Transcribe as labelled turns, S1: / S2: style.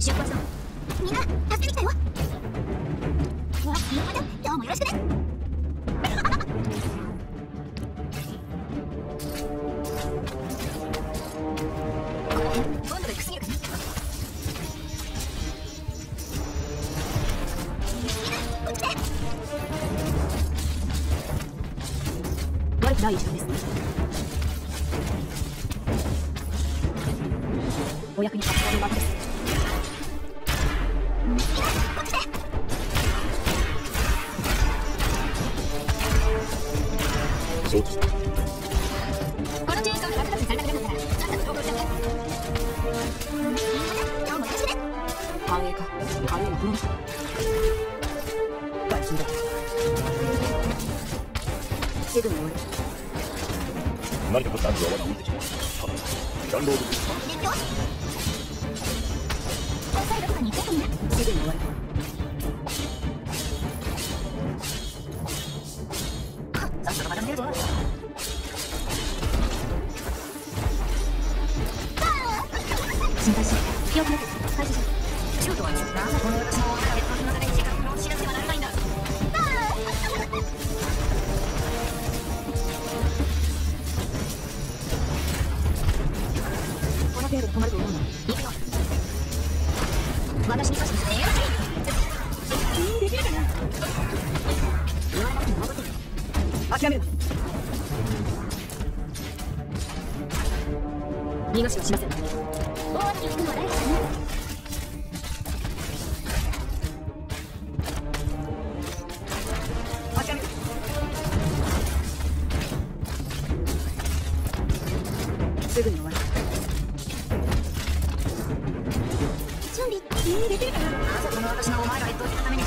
S1: 出発だみんな助けに来たよわなるほど今日もよろしくね
S2: お役に立つための幕です。
S3: 承知した
S1: このチェーンソーに爆発されたくなかったらさっさと投稿しちゃって今日もよろしくね
S2: 繁栄か繁栄の不能か大金だすぐに終わる
S3: 何かと男女はまだ置いてきますダウンロード
S1: 熱狂この際どこかに行こうかな
S2: すぐに終わる
S1: さっさと学んでるぞ。
S2: 心配しない記憶なく開始し
S1: シュートはなぜこの私のベッドの中で。自覚を知らせはならないんだ
S2: この程度で止まると思うの
S1: 行くよ私に指してよし
S2: できるかな諦める逃がしはしません。
S1: 大当たりを引くのは誰かな
S2: すぐに終わる。
S1: 準備できるかななぜこの私のお前がベッドを引くために